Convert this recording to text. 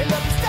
I love